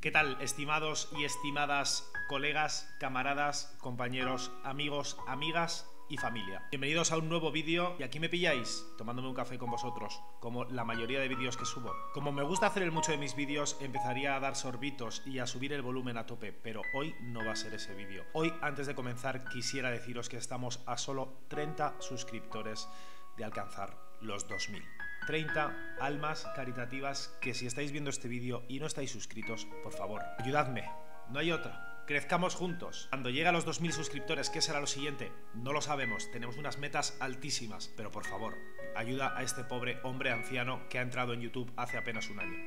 ¿Qué tal, estimados y estimadas colegas, camaradas, compañeros, amigos, amigas y familia? Bienvenidos a un nuevo vídeo y aquí me pilláis tomándome un café con vosotros, como la mayoría de vídeos que subo. Como me gusta hacer el mucho de mis vídeos, empezaría a dar sorbitos y a subir el volumen a tope, pero hoy no va a ser ese vídeo. Hoy, antes de comenzar, quisiera deciros que estamos a solo 30 suscriptores de alcanzar los 2000. 30 almas caritativas que si estáis viendo este vídeo y no estáis suscritos, por favor, ayudadme. No hay otra. Crezcamos juntos. Cuando llegue a los 2.000 suscriptores, ¿qué será lo siguiente? No lo sabemos, tenemos unas metas altísimas, pero por favor, ayuda a este pobre hombre anciano que ha entrado en YouTube hace apenas un año.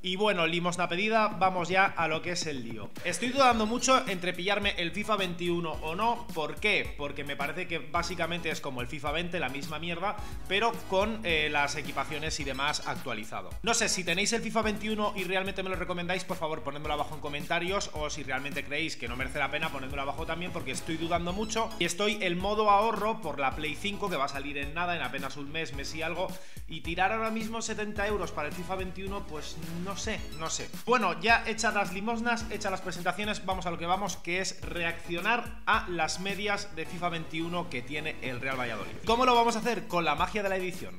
Y bueno, limosna pedida, vamos ya a lo que es el lío. Estoy dudando mucho entre pillarme el FIFA 21 o no. ¿Por qué? Porque me parece que básicamente es como el FIFA 20, la misma mierda, pero con eh, las equipaciones y demás actualizado. No sé, si tenéis el FIFA 21 y realmente me lo recomendáis, por favor ponedmelo abajo en comentarios o si realmente creéis que no merece la pena, ponedmelo abajo también porque estoy dudando mucho y estoy el modo ahorro por la Play 5 que va a salir en nada, en apenas un mes, mes y algo y tirar ahora mismo 70 euros para el FIFA 21 pues no sé, no sé. Bueno, ya hechas las limosnas, hechas las presentaciones, vamos a lo que vamos, que es reaccionar a las medias de FIFA 21 que tiene el Real Valladolid. ¿Cómo lo vamos a hacer? Con la magia de la edición.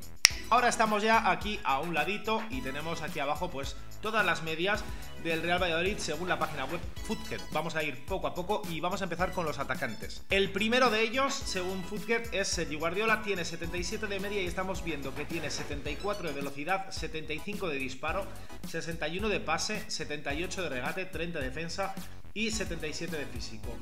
Ahora estamos ya aquí a un ladito y tenemos aquí abajo pues todas las medias del Real Valladolid según la página web Footget. Vamos a ir poco a poco y vamos a empezar con los atacantes. El primero de ellos, según Footget, es Sergio Guardiola, tiene 77 de media y estamos viendo que tiene 74 de velocidad, 75 de disparo, 61 de pase, 78 de regate, 30 de defensa y 77 de físico.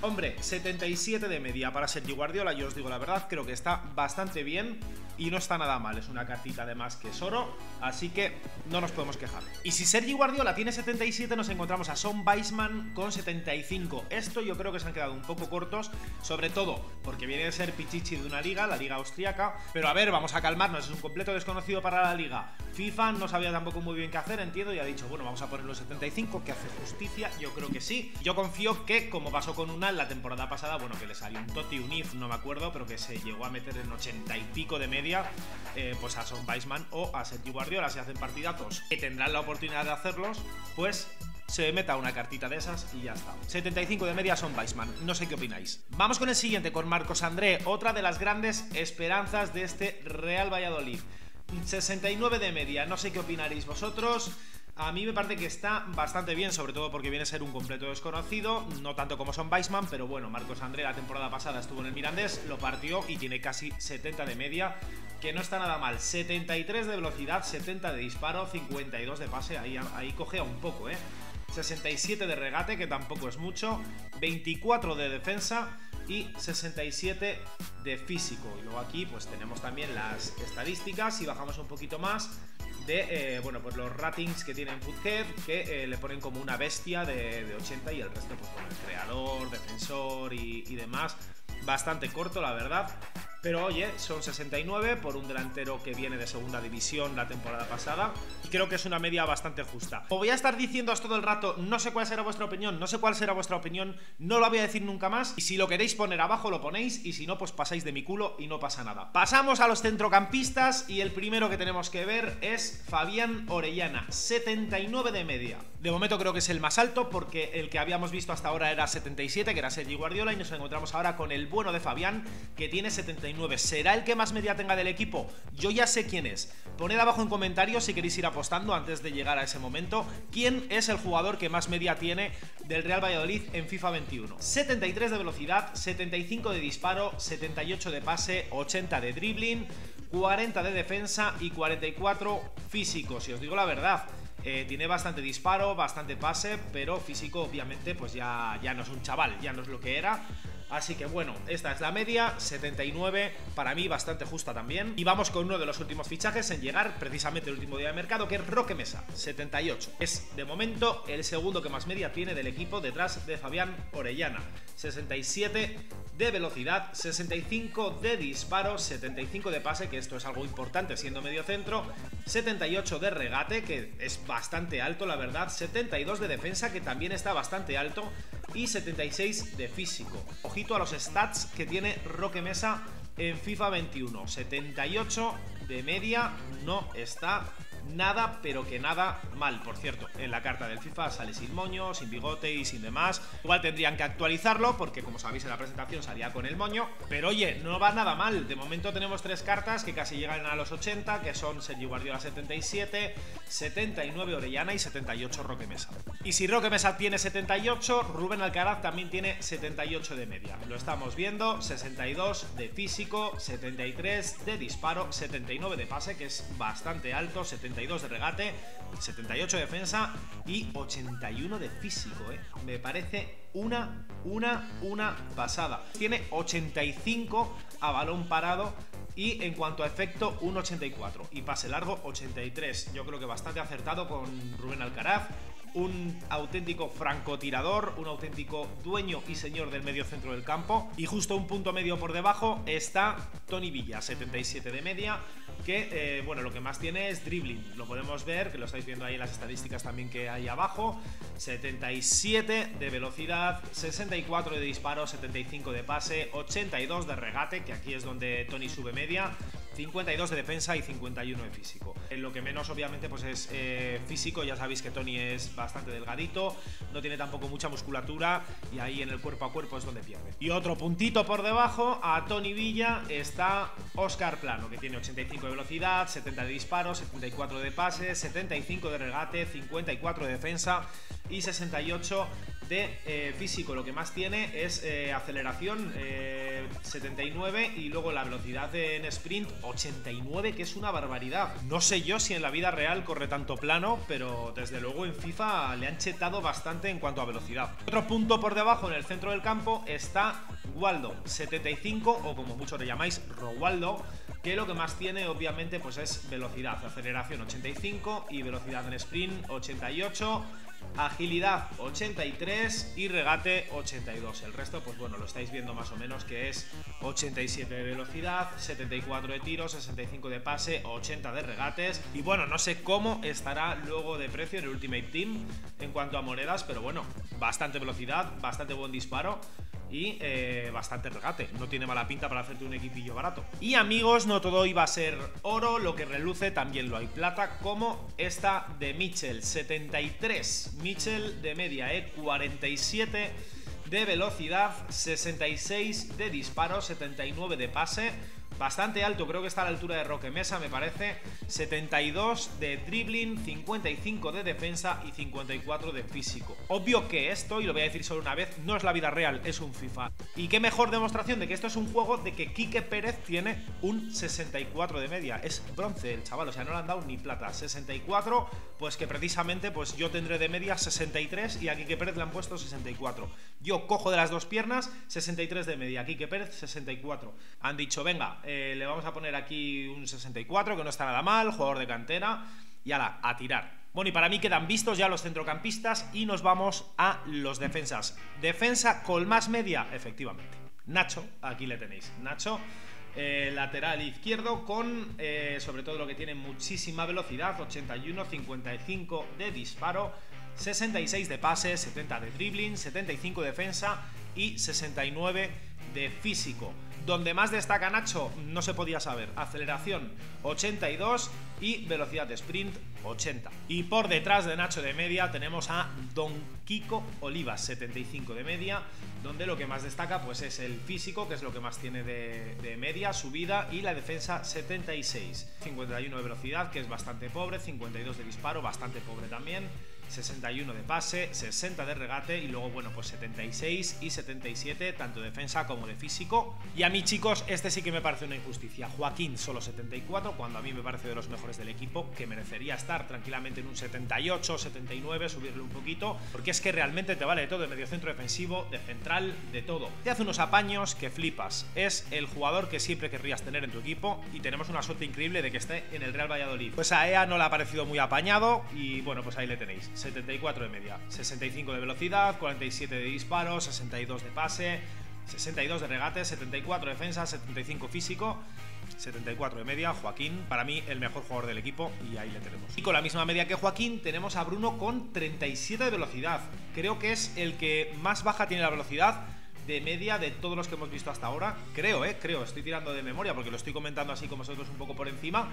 Hombre, 77 de media para Sergio Guardiola, yo os digo la verdad, creo que está bastante bien y no está nada mal. Es una cartita además que es oro, así que no nos podemos quejar. Y si Sergio Guardiola tiene 77, nos encontramos a Son Weisman con 75. Esto yo creo que se han quedado un poco cortos, sobre todo porque viene de ser Pichichi de una liga, la liga austriaca. Pero a ver, vamos a calmarnos, es un completo desconocido para la liga. FIFA no sabía tampoco muy bien qué hacer, entiendo, y ha dicho, bueno, vamos a poner los 75, que hace justicia, yo creo que sí. Yo confío que, como pasó con una la temporada pasada, bueno, que le salió un Toti, un If, no me acuerdo, pero que se llegó a meter en 80 y pico de media, eh, pues a Son Weisman o a Sergio Guardiola, si hacen partidazos que tendrán la oportunidad de hacerlos, pues se meta una cartita de esas y ya está. 75 de media son Weisman, no sé qué opináis. Vamos con el siguiente, con Marcos André, otra de las grandes esperanzas de este Real Valladolid. 69 de media, no sé qué opinaréis vosotros. A mí me parece que está bastante bien, sobre todo porque viene a ser un completo desconocido, no tanto como son Weisman, pero bueno, Marcos André la temporada pasada estuvo en el Mirandés, lo partió y tiene casi 70 de media, que no está nada mal. 73 de velocidad, 70 de disparo, 52 de pase, ahí, ahí cogea un poco, ¿eh? 67 de regate, que tampoco es mucho, 24 de defensa y 67 de físico. Y luego aquí pues tenemos también las estadísticas, si bajamos un poquito más, de eh, bueno pues los ratings que tiene Foodhead que eh, le ponen como una bestia de, 80 y el resto pues con el creador, defensor y, y demás. Bastante corto la verdad pero oye, son 69 por un delantero que viene de segunda división la temporada pasada. Y creo que es una media bastante justa. Os voy a estar diciendo todo el rato, no sé cuál será vuestra opinión, no sé cuál será vuestra opinión, no lo voy a decir nunca más. Y si lo queréis poner abajo, lo ponéis. Y si no, pues pasáis de mi culo y no pasa nada. Pasamos a los centrocampistas y el primero que tenemos que ver es Fabián Orellana, 79 de media. De momento creo que es el más alto porque el que habíamos visto hasta ahora era 77, que era Sergi Guardiola, y nos encontramos ahora con el bueno de Fabián, que tiene 79. ¿Será el que más media tenga del equipo? Yo ya sé quién es. Poned abajo en comentarios si queréis ir apostando antes de llegar a ese momento. ¿Quién es el jugador que más media tiene del Real Valladolid en FIFA 21? 73 de velocidad, 75 de disparo, 78 de pase, 80 de dribbling, 40 de defensa y 44 físico. Si os digo la verdad. Eh, tiene bastante disparo, bastante pase, pero físico obviamente pues ya, ya no es un chaval, ya no es lo que era. Así que bueno, esta es la media, 79, para mí bastante justa también. Y vamos con uno de los últimos fichajes en llegar precisamente el último día de mercado, que es Roque Mesa, 78. Es de momento el segundo que más media tiene del equipo detrás de Fabián Orellana. 67 de velocidad, 65 de disparo, 75 de pase, que esto es algo importante siendo medio centro, 78 de regate, que es bastante alto la verdad, 72 de defensa, que también está bastante alto, y 76 de físico. Ojito a los stats que tiene Roque Mesa en FIFA 21. 78 de media no está nada, pero que nada mal. Por cierto, en la carta del FIFA sale sin moño, sin bigote y sin demás. Igual tendrían que actualizarlo, porque como sabéis en la presentación salía con el moño. Pero oye, no va nada mal. De momento tenemos tres cartas que casi llegan a los 80, que son Sergio Guardiola 77, 79 Orellana y 78 Roque Mesa. Y si Roque Mesa tiene 78, Rubén Alcaraz también tiene 78 de media. Lo estamos viendo, 62 de físico, 73 de disparo, 79 de pase, que es bastante alto, 72 de regate, 78 de defensa y 81 de físico, ¿eh? Me parece una, una, una pasada. Tiene 85 a balón parado y en cuanto a efecto, un 84 y pase largo 83. Yo creo que bastante acertado con Rubén Alcaraz un auténtico francotirador, un auténtico dueño y señor del medio centro del campo. Y justo un punto medio por debajo está Tony Villa, 77 de media, que eh, bueno, lo que más tiene es dribbling. Lo podemos ver, que lo estáis viendo ahí en las estadísticas también que hay abajo. 77 de velocidad, 64 de disparo, 75 de pase, 82 de regate, que aquí es donde Tony sube media. 52 de defensa y 51 de físico. Lo que menos obviamente pues es eh, físico, ya sabéis que Tony es bastante delgadito, no tiene tampoco mucha musculatura y ahí en el cuerpo a cuerpo es donde pierde. Y otro puntito por debajo, a Tony Villa está Oscar Plano, que tiene 85 de velocidad, 70 de disparo, 74 de pase, 75 de regate, 54 de defensa y 68 de eh, físico. Lo que más tiene es eh, aceleración 79 y luego la velocidad en sprint 89, que es una barbaridad. No sé yo si en la vida real corre tanto plano, pero desde luego en FIFA le han chetado bastante en cuanto a velocidad. Otro punto por debajo en el centro del campo está Waldo, 75 o como muchos le llamáis, Rowaldo, que lo que más tiene obviamente pues es velocidad, aceleración 85 y velocidad en sprint 88 agilidad 83 y regate 82. El resto, pues bueno, lo estáis viendo más o menos que es 87 de velocidad, 74 de tiro, 65 de pase, 80 de regates. Y bueno, no sé cómo estará luego de precio en el Ultimate Team en cuanto a monedas, pero bueno, bastante velocidad, bastante buen disparo y eh, bastante regate. No tiene mala pinta para hacerte un equipillo barato. Y amigos, no todo iba a ser oro, lo que reluce también lo hay plata, como esta de Mitchell, 73. Mitchell de media, ¿eh? 47 de velocidad, 66 de disparo, 79 de pase bastante alto, creo que está a la altura de Roque Mesa, me parece. 72 de dribbling, 55 de defensa y 54 de físico. Obvio que esto, y lo voy a decir solo una vez, no es la vida real, es un FIFA. Y qué mejor demostración de que esto es un juego de que Quique Pérez tiene un 64 de media. Es bronce el chaval, o sea, no le han dado ni plata. 64, pues que precisamente pues yo tendré de media 63 y a Quique Pérez le han puesto 64. Yo cojo de las dos piernas 63 de media, Quique Pérez 64. Han dicho, venga, le vamos a poner aquí un 64, que no está nada mal, jugador de cantera, y ala, a tirar. Bueno, y para mí quedan vistos ya los centrocampistas y nos vamos a los defensas. Defensa con más media, efectivamente. Nacho, aquí le tenéis. Nacho, eh, lateral izquierdo con, eh, sobre todo lo que tiene muchísima velocidad, 81, 55 de disparo, 66 de pase, 70 de dribbling, 75 de defensa y 69 de físico. Donde más destaca Nacho no se podía saber. Aceleración 82 y velocidad de sprint 80. Y por detrás de Nacho de media tenemos a Don Kiko Olivas, 75 de media, donde lo que más destaca pues es el físico, que es lo que más tiene de, de media, subida, y la defensa 76. 51 de velocidad, que es bastante pobre, 52 de disparo, bastante pobre también. 61 de pase, 60 de regate y luego, bueno, pues 76 y 77, tanto de defensa como de físico. Y a mí, chicos, este sí que me parece una injusticia. Joaquín solo 74, cuando a mí me parece de los mejores del equipo, que merecería estar tranquilamente en un 78, 79, subirle un poquito, porque es que realmente te vale de todo, de medio centro defensivo, de central, de todo. Te hace unos apaños que flipas. Es el jugador que siempre querrías tener en tu equipo y tenemos una suerte increíble de que esté en el Real Valladolid. Pues a EA no le ha parecido muy apañado y bueno, pues ahí le tenéis. 74 de media, 65 de velocidad, 47 de disparo, 62 de pase, 62 de regate, 74 de defensa, 75 físico, 74 de media, Joaquín, para mí el mejor jugador del equipo y ahí le tenemos. Y con la misma media que Joaquín tenemos a Bruno con 37 de velocidad. Creo que es el que más baja tiene la velocidad de media de todos los que hemos visto hasta ahora. Creo, eh, creo, estoy tirando de memoria porque lo estoy comentando así con vosotros un poco por encima,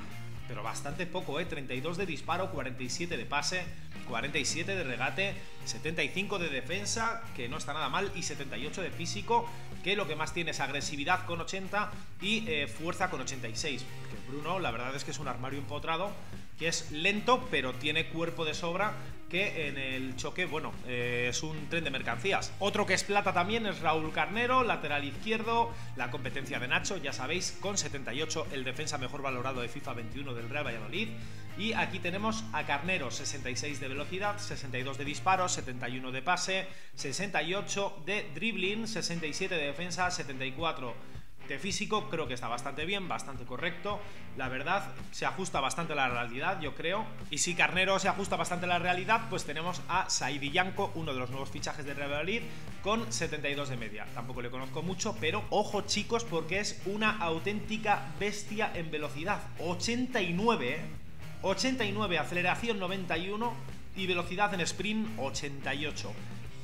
pero bastante poco, eh, 32 de disparo, 47 de pase, 47 de regate, 75 de defensa, que no está nada mal, y 78 de físico, que lo que más tiene es agresividad con 80 y eh, fuerza con 86. Que Bruno, la verdad es que es un armario empotrado, que es lento, pero tiene cuerpo de sobra que en el choque, bueno, eh, es un tren de mercancías. Otro que es plata también es Raúl Carnero, lateral izquierdo, la competencia de Nacho, ya sabéis, con 78, el defensa mejor valorado de FIFA 21 del Real Valladolid. Y aquí tenemos a Carnero, 66 de velocidad, 62 de disparo, 71 de pase, 68 de dribbling, 67 de defensa, 74 físico creo que está bastante bien, bastante correcto. La verdad, se ajusta bastante a la realidad, yo creo. Y si Carnero se ajusta bastante a la realidad, pues tenemos a Saidi Yanko, uno de los nuevos fichajes de Real Madrid, con 72 de media. Tampoco le conozco mucho, pero ojo chicos, porque es una auténtica bestia en velocidad. 89, ¿eh? 89, aceleración 91 y velocidad en sprint 88.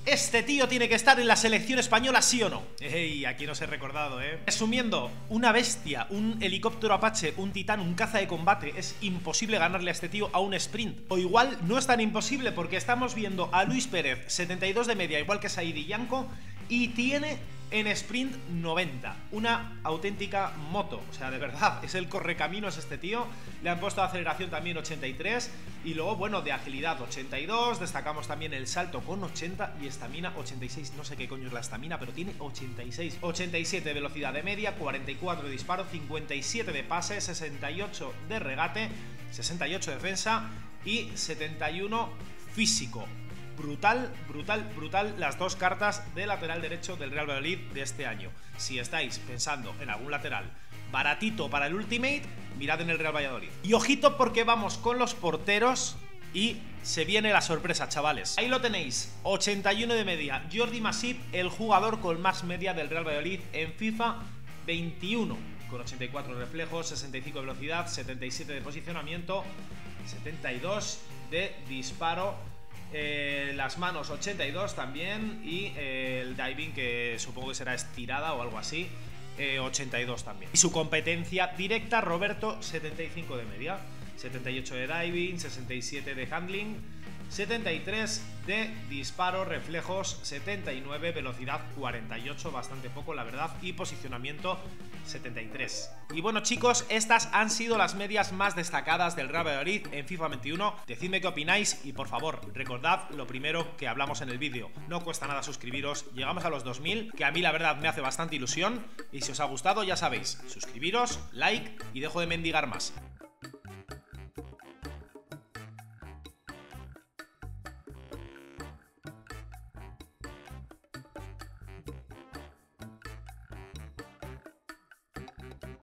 Este tío tiene que estar en la selección española, ¿sí o no? Ey, aquí no os he recordado, ¿eh? Resumiendo, una bestia, un helicóptero Apache, un titán, un caza de combate. Es imposible ganarle a este tío a un sprint. O igual no es tan imposible porque estamos viendo a Luis Pérez, 72 de media, igual que Saidi Yanko, y tiene en sprint 90. Una auténtica moto. O sea, de verdad, es el correcaminos este tío. Le han puesto aceleración también 83. Y luego, bueno, de agilidad 82. Destacamos también el salto con 80 y estamina 86. No sé qué coño es la estamina, pero tiene 86. 87 de velocidad de media, 44 de disparo, 57 de pase, 68 de regate, 68 de defensa y 71 físico brutal, brutal, brutal las dos cartas de lateral derecho del Real Valladolid de este año. Si estáis pensando en algún lateral baratito para el Ultimate, mirad en el Real Valladolid. Y ojito porque vamos con los porteros y se viene la sorpresa, chavales. Ahí lo tenéis, 81 de media. Jordi Masip, el jugador con más media del Real Valladolid en FIFA 21, con 84 reflejos, 65 de velocidad, 77 de posicionamiento, 72 de disparo eh, las manos 82 también y eh, el diving que supongo que será estirada o algo así 82 eh, también. Y su competencia directa Roberto 75 de media, 78 de diving, 67 de handling, 73 de disparo, reflejos 79, velocidad 48, bastante poco la verdad, y posicionamiento 73. Y bueno chicos, estas han sido las medias más destacadas del Real Madrid en FIFA 21. Decidme qué opináis y por favor, recordad lo primero que hablamos en el vídeo. No cuesta nada suscribiros, llegamos a los 2000, que a mí la verdad me hace bastante ilusión. Y si os ha gustado ya sabéis, suscribiros, like y dejo de mendigar más.